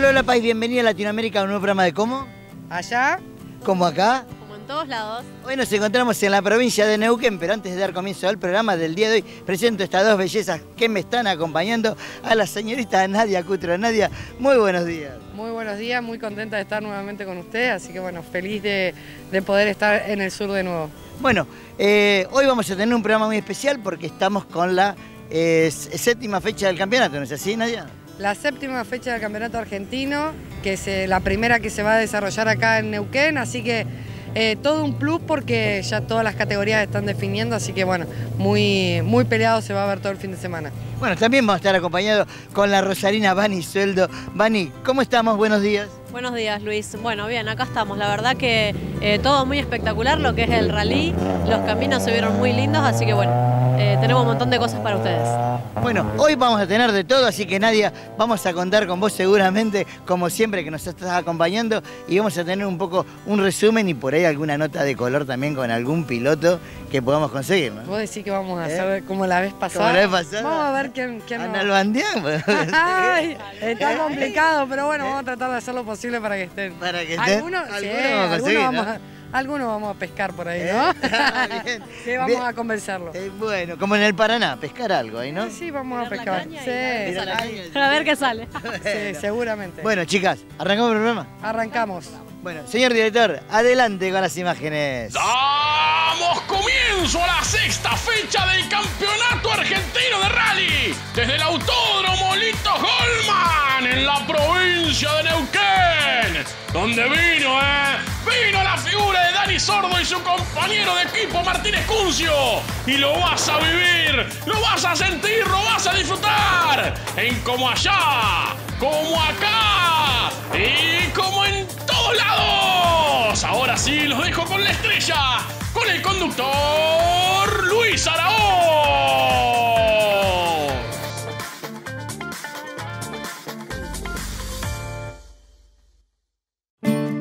Hola, hola, país, bienvenido a Latinoamérica a un nuevo programa de ¿Cómo? Allá, ¿Cómo acá? Como en todos lados. Hoy nos encontramos en la provincia de Neuquén, pero antes de dar comienzo al programa del día de hoy, presento estas dos bellezas que me están acompañando a la señorita Nadia Cutro. Nadia, muy buenos días. muy buenos días, muy contenta de estar nuevamente con usted, así que bueno, feliz de, de poder estar en el sur de nuevo. Bueno, eh, hoy vamos a tener un programa muy especial porque estamos con la eh, séptima fecha del campeonato, ¿no es así, Nadia? La séptima fecha del campeonato argentino, que es eh, la primera que se va a desarrollar acá en Neuquén, así que eh, todo un plus porque ya todas las categorías están definiendo, así que bueno, muy, muy peleado se va a ver todo el fin de semana. Bueno, también vamos a estar acompañados con la Rosarina Bani Sueldo. Bani, ¿cómo estamos? Buenos días. Buenos días, Luis. Bueno, bien, acá estamos. La verdad que eh, todo muy espectacular, lo que es el rally. Los caminos se vieron muy lindos, así que bueno, eh, tenemos un montón de cosas para ustedes. Bueno, hoy vamos a tener de todo, así que Nadia, vamos a contar con vos seguramente, como siempre, que nos estás acompañando y vamos a tener un poco un resumen y por ahí alguna nota de color también con algún piloto que podamos conseguir, ¿no? Vos decís que vamos a ¿Eh? hacer como la vez pasada. Como la vez pasada. Vamos a ver quién, quién nos- pues. Ay, está ¿Eh? complicado, pero bueno, vamos a tratar de hacer lo posible para que estén. Para que estén. Algunos, sí, Algunos vamos a algunos conseguir, vamos ¿no? a, algunos vamos a pescar por ahí, ¿Eh? ¿no? Bien. Sí, vamos Bien. a convencerlo. Eh, bueno, como en el Paraná, pescar algo ahí, ¿no? Sí, vamos a pescar. Sí. A ver qué sale. sí, seguramente. Bueno, chicas, ¿arrancamos el programa? Arrancamos. Bueno, señor director, adelante con las imágenes. ¡Damos comienzo a la sexta fecha del Campeonato Argentino de Rally! Desde el Autódromo Lito Goldman, en la provincia de Neuquén, donde vino, ¿eh? Vino la figura de Dani Sordo y su compañero de equipo Martínez Cuncio. Y lo vas a vivir, lo vas a sentir, lo vas a disfrutar. En como allá, como acá y como en todos lados. Ahora sí, los dejo con la estrella, con el conductor Luis Araón.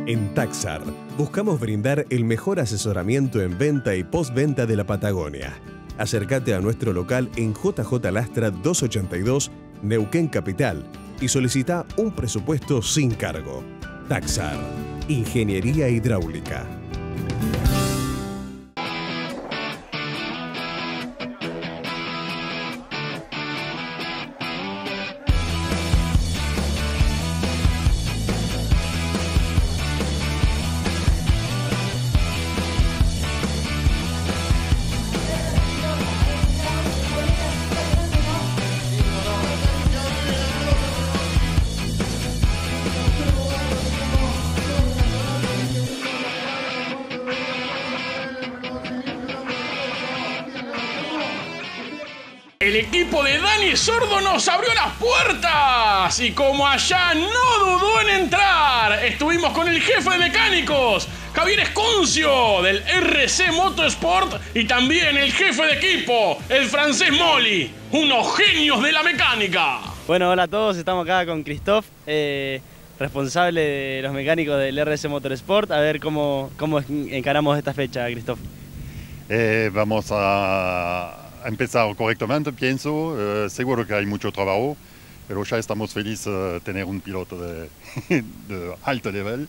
En Taxar buscamos brindar el mejor asesoramiento en venta y postventa de la Patagonia. Acércate a nuestro local en JJ Lastra 282, Neuquén Capital, y solicita un presupuesto sin cargo. Taxar, Ingeniería Hidráulica. Y como allá no dudó en entrar, estuvimos con el jefe de mecánicos, Javier Escuncio del RC Motorsport y también el jefe de equipo, el francés Molly, unos genios de la mecánica. Bueno, hola a todos, estamos acá con Christophe, eh, responsable de los mecánicos del RS Motorsport, a ver cómo, cómo encaramos esta fecha, Christophe. Eh, vamos a a empezar correctamente, pienso. Eh, seguro que hay mucho trabajo, pero ya estamos felices de tener un piloto de, de alto nivel.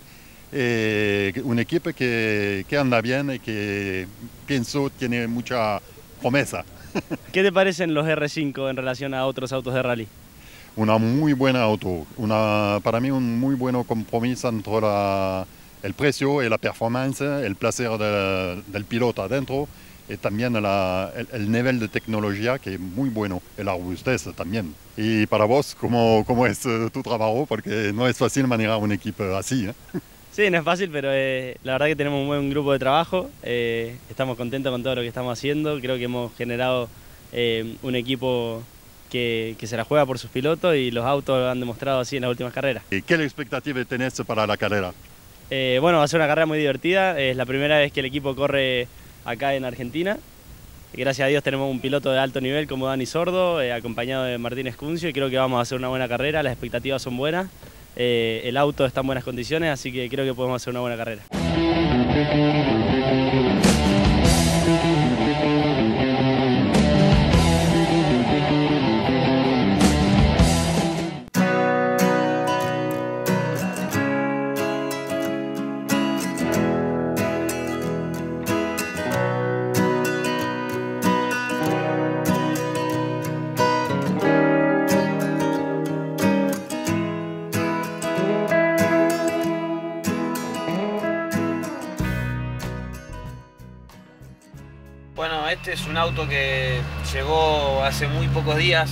Eh, un equipo que, que anda bien y que pienso tiene mucha promesa. ¿Qué te parecen los R5 en relación a otros autos de rally? Una muy buena auto, una, para mí un muy buen compromiso entre la- el precio y la performance, el placer de- del piloto adentro y también la- el, el nivel de tecnología que es muy bueno, y la robustez también. Y para vos, ¿cómo, cómo es eh, tu trabajo? Porque no es fácil manejar un equipo así. ¿eh? Sí, no es fácil, pero eh, la verdad que tenemos un buen grupo de trabajo, eh, estamos contentos con todo lo que estamos haciendo, creo que hemos generado eh, un equipo que, que se la juega por sus pilotos y los autos lo han demostrado así en las últimas carreras. ¿Y qué expectativa tenés para la carrera? Eh, bueno, va a ser una carrera muy divertida. Es la primera vez que el equipo corre acá en Argentina. Gracias a Dios tenemos un piloto de alto nivel como Dani Sordo, eh, acompañado de Martín Escuncio, y creo que vamos a hacer una buena carrera. Las expectativas son buenas. Eh, el auto está en buenas condiciones, así que creo que podemos hacer una buena carrera. Este es un auto que llegó hace muy pocos días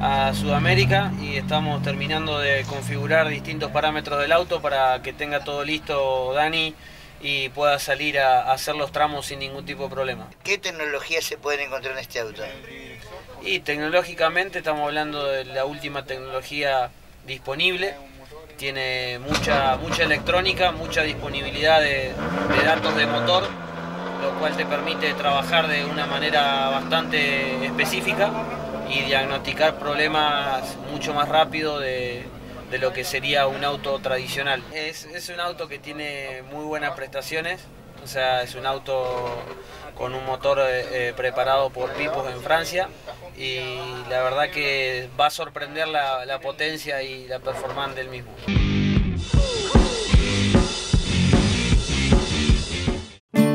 a Sudamérica y estamos terminando de configurar distintos parámetros del auto para que tenga todo listo Dani y pueda salir a, hacer los tramos sin ningún tipo de problema. ¿Qué tecnologías se pueden encontrar en este auto? Y tecnológicamente estamos hablando de la última tecnología disponible. Tiene mucha, mucha electrónica, mucha disponibilidad de, de datos de motor, lo cual te permite trabajar de una manera bastante específica y diagnosticar problemas mucho más rápido de, de lo que sería un auto tradicional. Es, es, un auto que tiene muy buenas prestaciones, o sea, es un auto con un motor eh, eh, preparado por Pipos en Francia y la verdad que va a sorprender la, la potencia y la performance del mismo.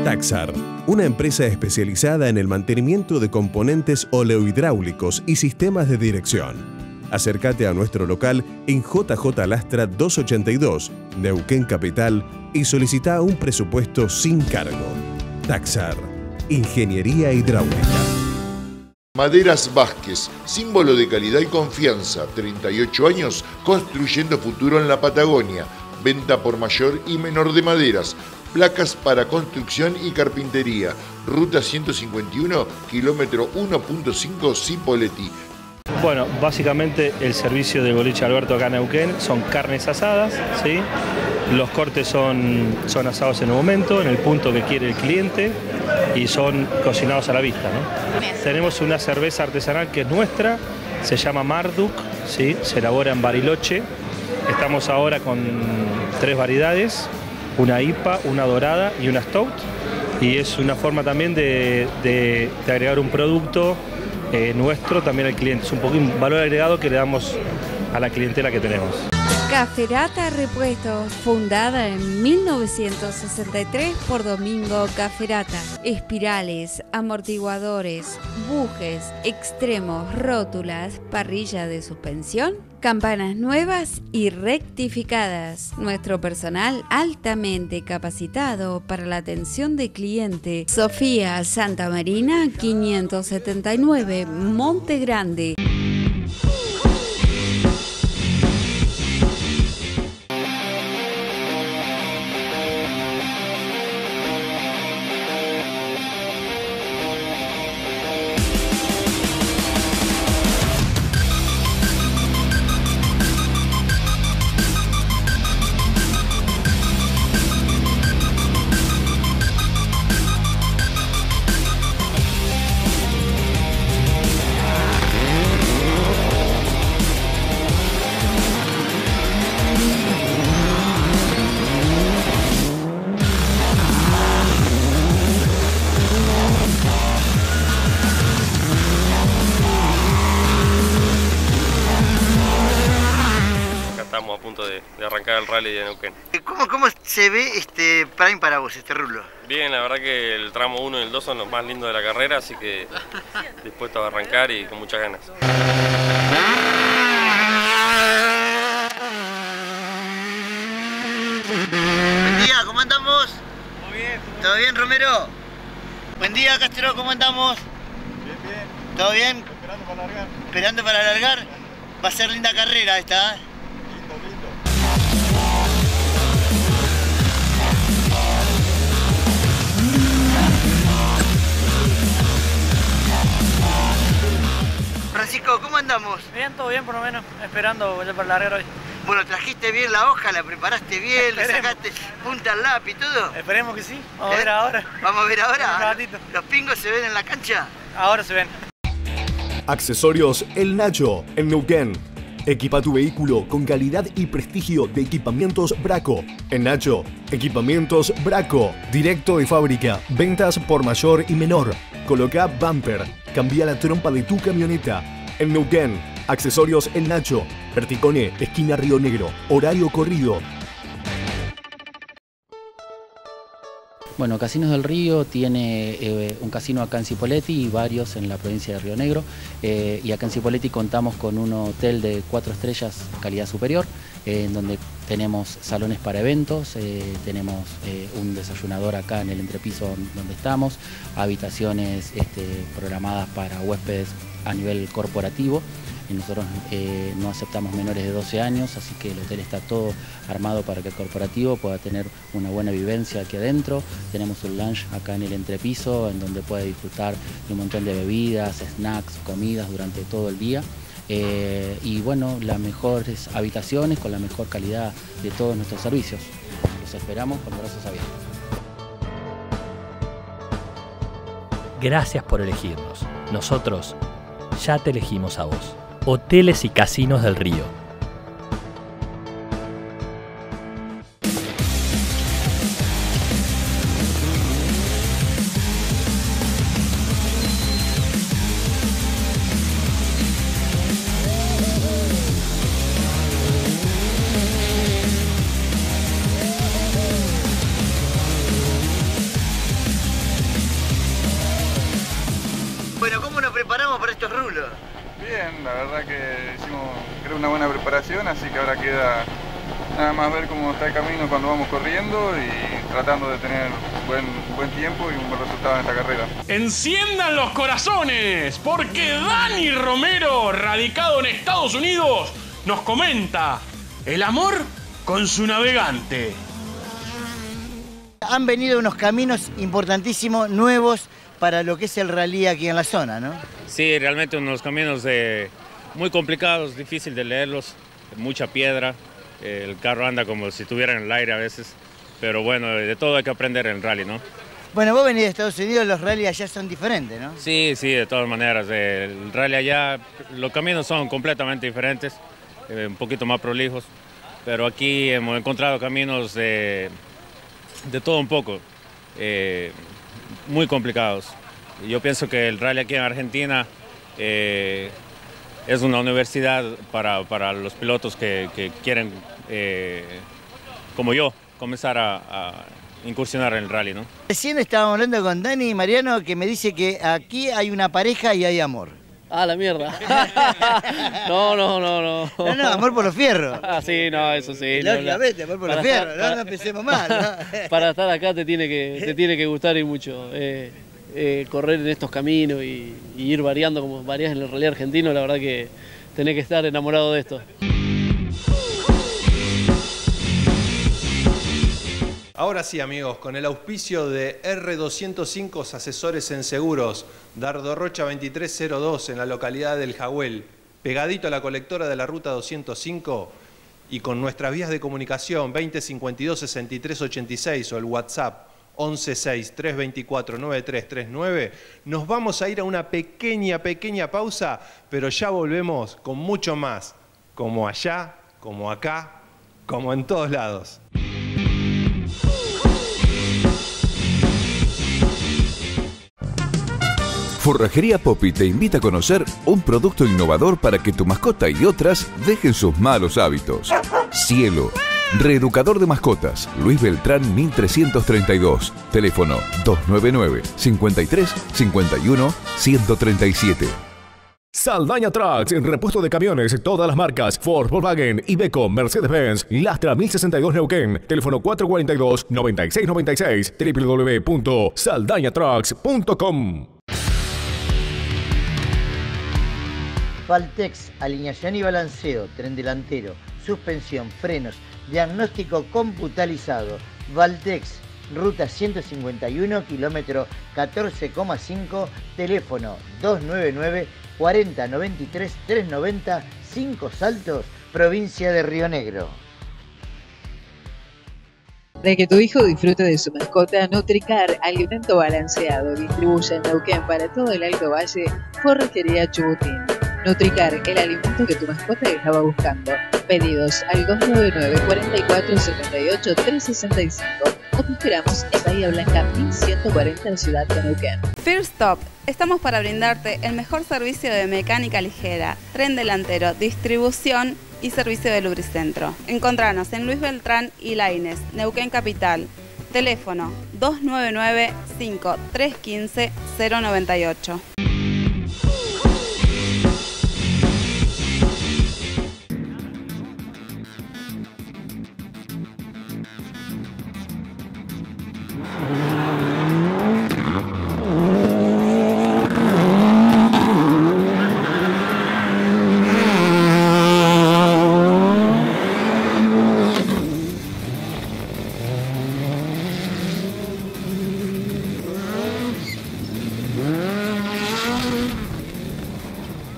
Taxar, una empresa especializada en el mantenimiento de componentes oleohidráulicos y sistemas de dirección. Acércate a nuestro local en JJ Lastra 282, Neuquén Capital, y solicita un presupuesto sin cargo. Taxar, Ingeniería Hidráulica. Maderas Vázquez, símbolo de calidad y confianza, 38 años construyendo futuro en la Patagonia. Venta por mayor y menor de maderas, placas para construcción y carpintería. Ruta 151, kilómetro 1.5 Cipolletti. Bueno, básicamente el servicio de boliche Alberto acá en Neuquén son carnes asadas, ¿sí? Los cortes son, son asados en el momento, en el punto que quiere el cliente y son cocinados a la vista. ¿no? Tenemos una cerveza artesanal que es nuestra, se llama Marduk, ¿sí? se elabora en Bariloche. Estamos ahora con tres variedades, una IPA, una dorada y una stout. Y es una forma también de, agregar un producto eh, nuestro también al cliente. Es un poco un valor agregado que le damos a la clientela que tenemos. Caferata Repuestos, fundada en 1963 por Domingo Caferata. Espirales, amortiguadores, bujes, extremos, rótulas, parrilla de suspensión, campanas nuevas y rectificadas. Nuestro personal altamente capacitado para la atención de cliente. Sofía Santa Marina 579, Monte Grande. De Neuquén. ¿Cómo, ¿Cómo, se ve este Prime para vos, este rulo? Bien, la verdad que el tramo 1 y el 2 son los más lindos de la carrera, así que dispuesto a arrancar y con muchas ganas. Buen día, ¿cómo andamos? Muy bien. ¿Todo bien, Romero? Buen día, Castro, ¿cómo andamos? Bien, bien. ¿Todo bien? Esperando para largar. Esperando para largar. Va a ser linda carrera esta, ¿eh? Francisco, ¿cómo andamos? Bien, todo bien por lo menos, esperando ya para largar hoy. Bueno, trajiste bien la hoja, la preparaste bien, le sacaste punta al lápiz y todo. Esperemos que sí, vamos ¿Eh? a ver ahora. Vamos a ver ahora. ¿Los pingos se ven en la cancha? Ahora se ven. Accesorios El Nacho, en Neuquén. Equipa tu vehículo con calidad y prestigio de equipamientos Braco. En Nacho, equipamientos Braco. Directo de fábrica, ventas por mayor y menor. Coloca bumper, cambia la trompa de tu camioneta. En Neuquén, accesorios El Nacho. Verticone, esquina Río Negro. Horario corrido. Bueno, Casinos del Río tiene eh, un casino acá en Cipolletti y varios en la provincia de Río Negro. Eh, y acá en Cipolletti contamos con un hotel de cuatro estrellas calidad superior, eh, en donde tenemos salones para eventos, tenemos un desayunador acá en el entrepiso donde estamos, habitaciones este, programadas para huéspedes a nivel corporativo. Y nosotros eh, no aceptamos menores de 12 años, así que el hotel está todo armado para que el corporativo pueda tener una buena vivencia aquí adentro. Tenemos un lunch acá en el entrepiso, en donde puede disfrutar de un montón de bebidas, snacks, comidas durante todo el día. Eh, y bueno, las mejores habitaciones con la mejor calidad de todos nuestros servicios. Los esperamos con brazos abiertos. Gracias por elegirnos. Nosotros ya te elegimos a vos. Hoteles y Casinos del Río. Así que ahora queda nada más ver cómo está el camino cuando vamos corriendo y tratando de tener buen, buen tiempo y un buen resultado en esta carrera. Enciendan los corazones, porque Dani Romero, radicado en Estados Unidos, nos comenta el amor con su navegante. Han venido unos caminos importantísimos, nuevos, para lo que es el rally aquí en la zona, ¿no? Sí, realmente unos caminos eh, muy complicados, difícil de leerlos, mucha piedra, el carro anda como si estuviera en el aire a veces, pero bueno, de todo hay que aprender en el rally, ¿no? Bueno, vos venís de Estados Unidos, los rally allá son diferentes, ¿no? Sí, sí, de todas maneras, eh, el rally allá, los caminos son completamente diferentes, eh, un poquito más prolijos, pero aquí hemos encontrado caminos de, de todo un poco, eh, muy complicados. Yo pienso que el rally aquí en Argentina eh, es una universidad para, para los pilotos que, que quieren, eh, como yo, comenzar a, a incursionar en el rally, ¿no? Recién estábamos hablando con Dani y Mariano que me dice que aquí hay una pareja y hay amor. Ah, la mierda. no, no, no, no. No, no, amor por los fierros. Ah, sí, no, eso sí. no, Lógicamente, amor por los para fierros, estar- no, no empecemos mal. ¿no? Para estar acá te tiene que, te tiene que gustar y mucho. eh, eh, correr en estos caminos y, ir variando como varias en el rally argentino, la verdad que tenés que estar enamorado de esto. Ahora sí, amigos, con el auspicio de R205 Asesores en Seguros, Dardo Rocha 2302 en la localidad del Jahuel, pegadito a la colectora de la ruta 205 y con nuestras vías de comunicación 2052 6386 o el WhatsApp 116 324 9339, nos vamos a ir a una pequeña, pequeña pausa, pero ya volvemos con mucho más, como allá, como acá, como en todos lados. Forrajería Poppy te invita a conocer un producto innovador para que tu mascota y otras dejen sus malos hábitos. Cielo. Reeducador de mascotas. Luis Beltrán 1332. Teléfono 299 53 51 137. Saldaña Trucks, en repuesto de camiones, todas las marcas, Ford, Volkswagen, Iveco, Mercedes-Benz, Lastra 1062 Neuquén, teléfono 442-9696, www.saldañatrucks.com. Valtex, alineación y balanceo, tren delantero, suspensión, frenos, diagnóstico computalizado. Valtex, ruta 151, kilómetro 14,5, teléfono 299 4093 390 5 Saltos, provincia de Río Negro. Para que tu hijo disfrute de su mascota, Nutricar, alimento balanceado, distribuye en Neuquén para todo el Alto Valle, Forrajería Chubutín. Nutricar, el alimento que tu mascota estaba buscando. Pedidos al 299 44 78 365 o te esperamos en Bahía Blanca 1140 en Ciudad de Neuquén. First Stop, estamos para brindarte el mejor servicio de mecánica ligera, tren delantero, distribución y servicio de lubricentro. Encontranos en Luis Beltrán y Laines, Neuquén Capital. Teléfono 299-5315-098.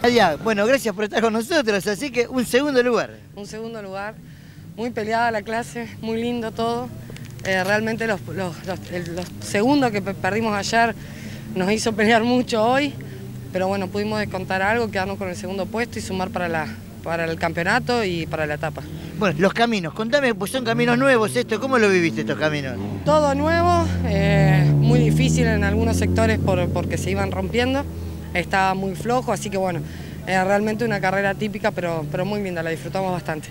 Nadia, bueno, gracias por estar con nosotros, así que un segundo lugar. Un segundo lugar, muy peleada la clase, muy lindo todo. Eh, realmente los, los- los- segundos que pe- perdimos ayer nos hizo pelear mucho hoy, pero bueno, pudimos descontar algo, quedarnos con el segundo puesto y sumar para, la, para el campeonato y para la etapa. Bueno, los caminos, contame, pues son caminos nuevos esto, ¿cómo lo viviste estos caminos? Todo nuevo, eh, muy difícil en algunos sectores por- porque se iban rompiendo, estaba muy flojo, así que bueno, eh, realmente una carrera típica, pero, pero muy linda, la disfrutamos bastante.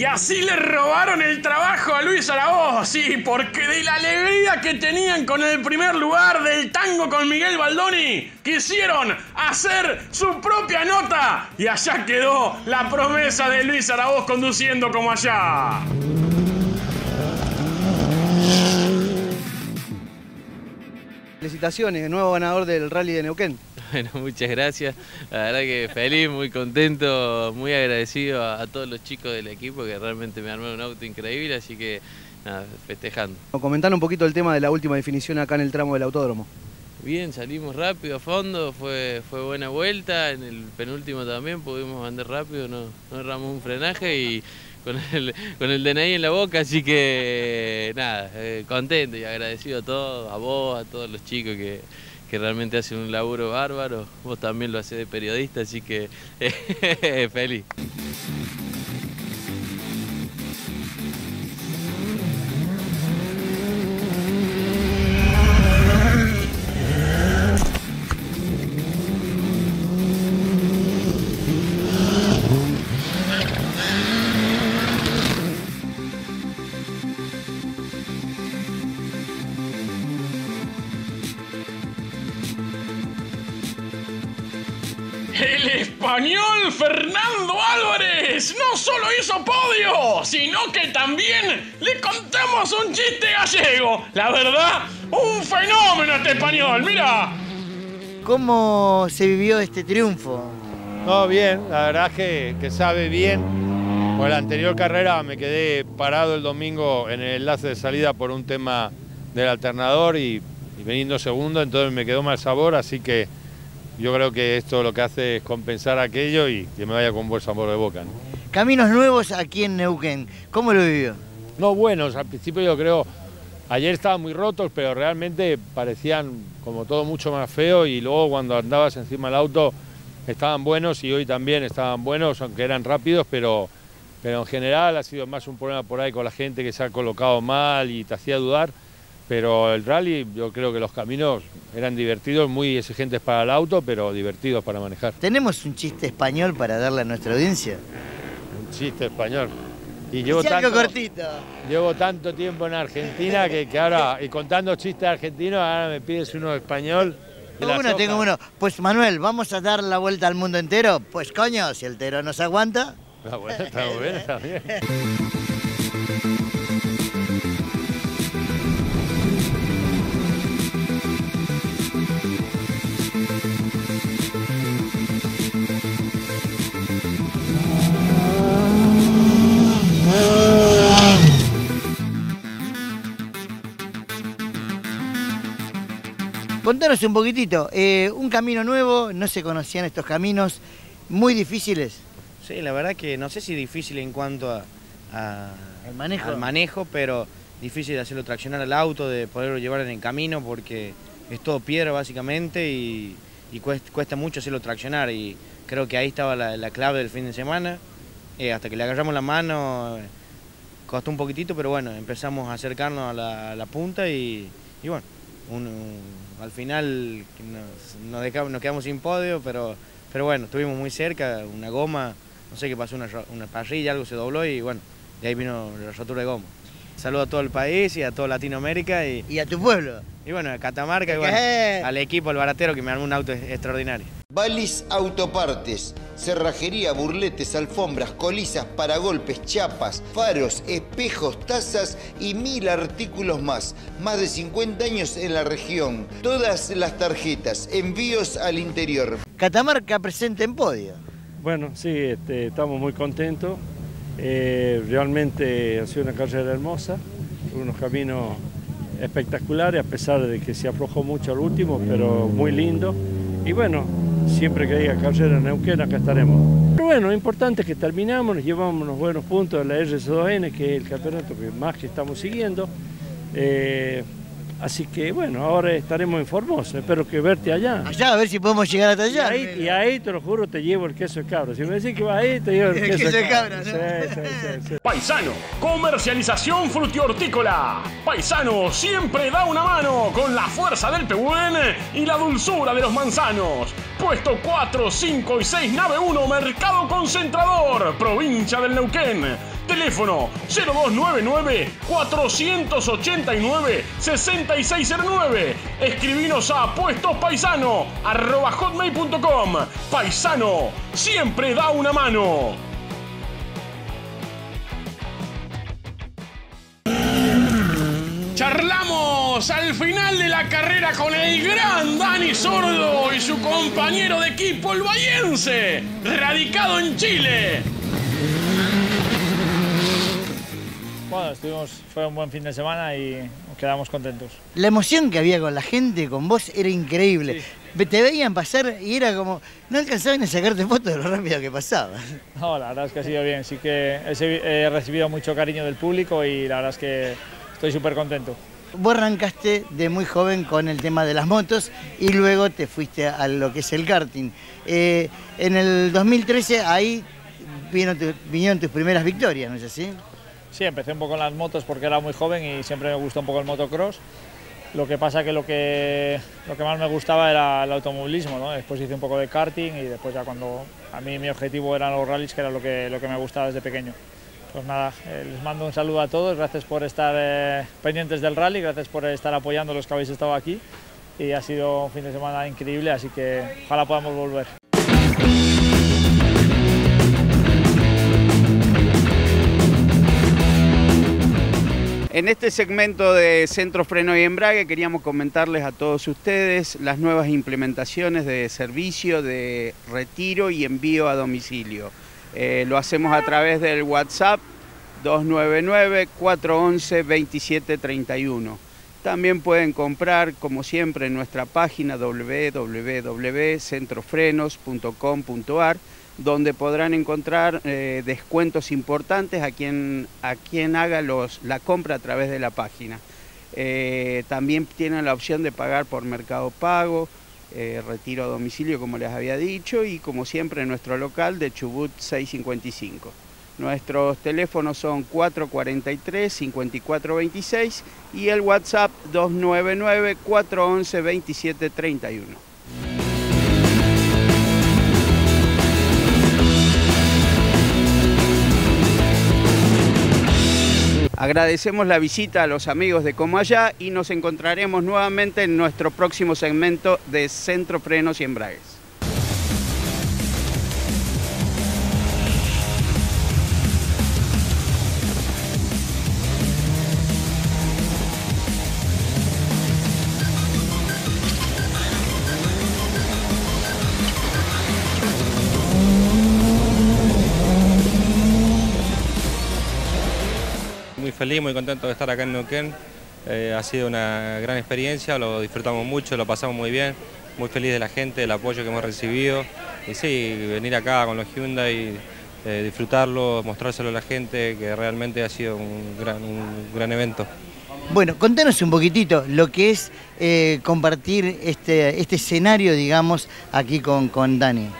Y así le robaron el trabajo a Luis Aragoz, sí, porque de la alegría que tenían con el primer lugar del tango con Miguel Baldoni, quisieron hacer su propia nota y allá quedó la promesa de Luis Aragoz conduciendo como allá. Felicitaciones, nuevo ganador del Rally de Neuquén. Bueno, muchas gracias. La verdad que feliz, muy contento, muy agradecido a, a todos los chicos del equipo que realmente me armaron un auto increíble, así que nada, festejando. Comentar un poquito el tema de la última definición acá en el tramo del autódromo. Bien, salimos rápido a fondo, fue, fue buena vuelta, en el penúltimo también pudimos andar rápido, no, no erramos un frenaje y con el, con el DNI en la boca, así que nada, eh, contento y agradecido a todos, a vos, a todos los chicos que, que realmente hacen un laburo bárbaro, vos también lo hacés de periodista, así que feliz. Sino que también le contamos un chiste gallego. La verdad, un fenómeno este español, mira. ¿Cómo se vivió este triunfo? No, bien, la verdad es que, que sabe bien. Con la anterior carrera me quedé parado el domingo en el enlace de salida por un tema del alternador y, y veniendo segundo, entonces me quedó mal sabor, así que yo creo que esto lo que hace es compensar aquello y que me vaya con buen sabor de boca. ¿no? Caminos nuevos aquí en Neuquén, ¿cómo lo vivió? No buenos, al principio yo creo, ayer estaban muy rotos, pero realmente parecían como todo mucho más feo y luego cuando andabas encima del auto estaban buenos y hoy también estaban buenos, aunque eran rápidos, pero, pero en general ha sido más un problema por ahí con la gente que se ha colocado mal y te hacía dudar. Pero el rally, yo creo que los caminos eran divertidos, muy exigentes para el auto, pero divertidos para manejar. ¿Tenemos un chiste español para darle a nuestra audiencia? Chiste español. Y llevo tanto, cortito. llevo tanto tiempo en Argentina que, que ahora, y contando chistes argentinos, ahora me pides uno español. Tengo uno, tengo uno. Pues Manuel, ¿vamos a dar la vuelta al mundo entero? Pues coño, si el tero nos aguanta. Está bueno, está bien, está bien. Contanos un poquitito, eh, un camino nuevo, no se conocían estos caminos, muy difíciles. Sí, la verdad que no sé si difícil en cuanto a, manejo. al manejo, pero difícil de hacerlo traccionar al auto, de poderlo llevar en el camino, porque es todo piedra básicamente y, y cuesta, cuesta mucho hacerlo traccionar. Y creo que ahí estaba la, la clave del fin de semana. Eh, hasta que le agarramos la mano, costó un poquitito, pero bueno, empezamos a acercarnos a la, a la punta y, y bueno, un- un- al final nos, nos dejamos- nos quedamos sin podio, pero, pero bueno, estuvimos muy cerca, una goma, no sé qué pasó, una, una parrilla, algo se dobló y bueno, de ahí vino la rotura de goma. Saludo a todo el país y a toda Latinoamérica y, y a tu pueblo. Y bueno, a Catamarca y al equipo, al baratero que me armó un auto extraordinario. Balis Autopartes, cerrajería, burletes, alfombras, colisas, paragolpes, chapas, faros, espejos, tazas y mil artículos más. Más de 50 años en la región. Todas las tarjetas, envíos al interior. Catamarca presente en podio. Bueno, sí, este, estamos muy contentos. Eh, realmente ha sido una carrera hermosa, unos caminos espectaculares, a pesar de que se aflojó mucho al último, pero muy lindo. Y bueno, siempre que haya carrera Neuquén, acá estaremos. Pero bueno, lo importante es que terminamos, nos llevamos unos buenos puntos de la RS2N, que es el campeonato que más que estamos siguiendo. Eh, así que bueno, ahora estaremos en Formosa, espero que verte allá. Allá, a ver si podemos llegar hasta allá. Y ahí, y ahí, te lo juro, te llevo el queso de cabra. Si me decís que vas ahí, te llevo el El queso, queso de cabra. cabra, Sí, sí, sí, sí. Paisano, comercialización frutihortícola. Paisano siempre da una mano con la fuerza del pehuen y la dulzura de los manzanos. Puesto 4, 5 y 6, nave 1, Mercado Concentrador, provincia del Neuquén. Teléfono 0299-489-6609. Escribinos a puestospaisano arroba hotmail.com. Paisano siempre da una mano. Charlamos al final de la carrera con el gran Dani Sordo y su compañero de equipo, el Bayense, radicado en Chile. Bueno, estuvimos, fue un buen fin de semana y nos quedamos contentos. La emoción que había con la gente, con vos, era increíble. Ve- Te veían pasar y era como, no alcanzaban a sacarte fotos de lo rápido que pasaba. No, la verdad es que ha sido bien. Sí que he, recibido mucho cariño del público y la verdad es que estoy súper contento. Vos arrancaste de muy joven con el tema de las motos y luego te fuiste a lo que es el karting. Eh, en el 2013 ahí tu- vinieron tus primeras victorias, ¿no es así? Sí, empecé un poco en las motos porque era muy joven y siempre me gustó un poco el motocross. Lo que pasa que lo que, lo que más me gustaba era el automovilismo, ¿no? Después hice un poco de karting y después ya cuando a mí mi objetivo eran los rallies, que era lo que, lo que me gustaba desde pequeño. Pues nada, eh, les mando un saludo a todos, gracias por estar eh, pendientes del rally, gracias por estar apoyando los que habéis estado aquí y ha sido un fin de semana increíble, así que ojalá podamos volver. En este segmento de Centro Freno y Embrague queríamos comentarles a todos ustedes las nuevas implementaciones de servicio de retiro y envío a domicilio. Eh, lo hacemos a través del WhatsApp 299-411-2731. También pueden comprar, como siempre, en nuestra página www.centrofrenos.com.ar donde podrán encontrar eh, descuentos importantes a quien, a quien haga los, la compra a través de la página. Eh, también tienen la opción de pagar por Mercado Pago, eh, retiro a domicilio como les había dicho y como siempre en nuestro local de Chubut 655. Nuestros teléfonos son 443-5426 y el WhatsApp 299-411-2731. Agradecemos la visita a los amigos de Como Allá y nos encontraremos nuevamente en nuestro próximo segmento de Centro Frenos y Embragues. Feliz, muy contento de estar acá en Neuquén. Eh, ha sido una gran experiencia, lo disfrutamos mucho, lo pasamos muy bien. Muy feliz de la gente, del apoyo que hemos recibido. Y sí, venir acá con los Hyundai, eh, disfrutarlo, mostrárselo a la gente, que realmente ha sido un gran, un gran evento. Bueno, contanos un poquitito lo que es eh, compartir este, este escenario, digamos, aquí con, con Dani.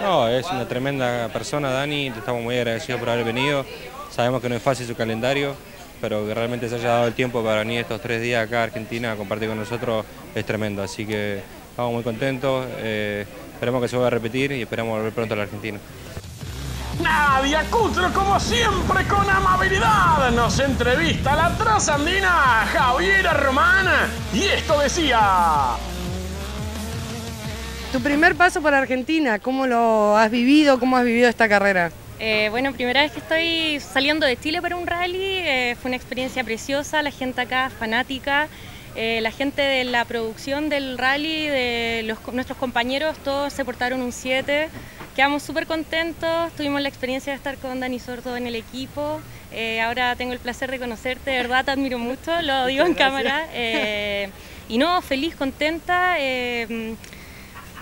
No, es una tremenda persona, Dani, te estamos muy agradecidos por haber venido. Sabemos que no es fácil su calendario, pero que realmente se haya dado el tiempo para venir estos tres días acá a Argentina a compartir con nosotros es tremendo. Así que estamos muy contentos, eh, esperemos que se vuelva a repetir y esperamos volver pronto a la Argentina. Nadia Cutro, como siempre, con amabilidad, nos entrevista la trasandina Javiera Román y esto decía... Tu primer paso por Argentina, ¿cómo lo has vivido? ¿Cómo has vivido esta carrera? Eh, bueno, primera vez que estoy saliendo de Chile para un rally, eh, fue una experiencia preciosa, la gente acá fanática, eh, la gente de la producción del rally, de los, nuestros compañeros, todos se portaron un 7, quedamos súper contentos, tuvimos la experiencia de estar con Dani Sordo en el equipo, ahora tengo el placer de conocerte, de verdad te admiro mucho, lo digo en cámara, y no, feliz, contenta.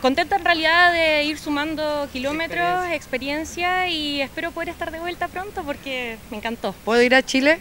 Contenta en realidad de ir sumando kilómetros, experiencia. y espero poder estar de vuelta pronto porque me encantó. ¿Puedo ir a Chile?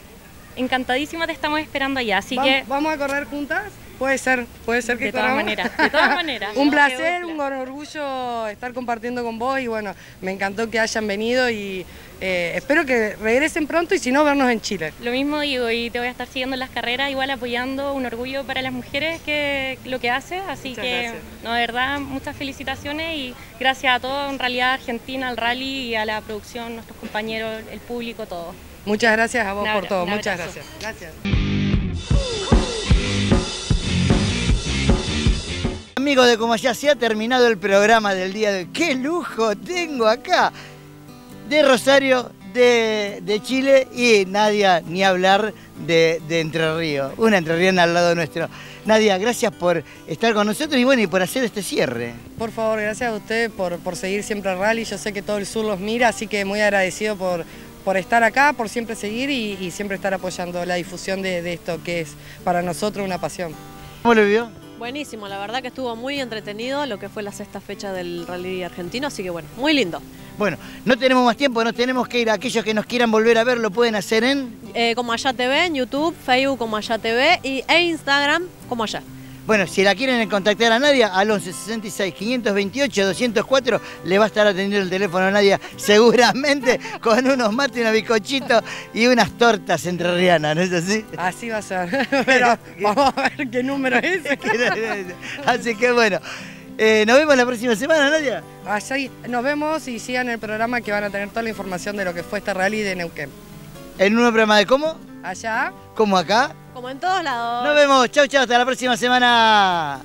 Encantadísima, te estamos esperando allá, así que... ¿Vamos a correr juntas? Puede ser, puede ser que De todas maneras, de todas maneras. un placer, un orgullo estar compartiendo con vos y bueno, me encantó que hayan venido y eh, espero que regresen pronto y si no, vernos en Chile. Lo mismo digo y te voy a estar siguiendo en las carreras, igual apoyando, un orgullo para las mujeres que lo que hace, así que, no, de verdad, muchas felicitaciones y gracias a todo, en realidad, Argentina, al rally y a la producción, nuestros compañeros, el público, todo. Muchas gracias a vos por todo, muchas gracias. Gracias. Amigos de Como Ya se ha terminado el programa del día de hoy. ¡Qué lujo tengo acá! De Rosario, de, Chile y Nadia, ni hablar de, Entre Ríos. Una Entre Ríos al lado nuestro. Nadia, gracias por estar con nosotros y bueno, y por hacer este cierre. Por favor, gracias a usted por, por seguir siempre el rally. Yo sé que todo el sur los mira, así que muy agradecido por, por estar acá, por siempre seguir y, siempre estar apoyando la difusión de, de, esto que es para nosotros una pasión. ¿Cómo lo vio? Buenísimo, la verdad que estuvo muy entretenido lo que fue la sexta fecha del rally argentino, así que bueno, muy lindo. Bueno, no tenemos más tiempo, no tenemos que ir. Aquellos que nos quieran volver a ver lo pueden hacer en... Eh, como Allá TV, en YouTube, Facebook como Allá TV y, e Instagram como Allá. Bueno, si la quieren contactar a Nadia, al 11 66 528 204 le va a estar atendiendo el teléfono a Nadia seguramente con unos mates, unos bizcochitos y unas tortas entrerrianas, ¿no es así? Así va a ser, pero vamos a ver qué número es. así que bueno. Eh, nos vemos la próxima semana, Nadia. Así, nos vemos y sigan el programa que van a tener toda la información de lo que fue este rally de Neuquén. ¿En un programa de cómo? Allá. ¿Cómo acá? Como en todos lados. Nos vemos. Chau, chau. Hasta la próxima semana.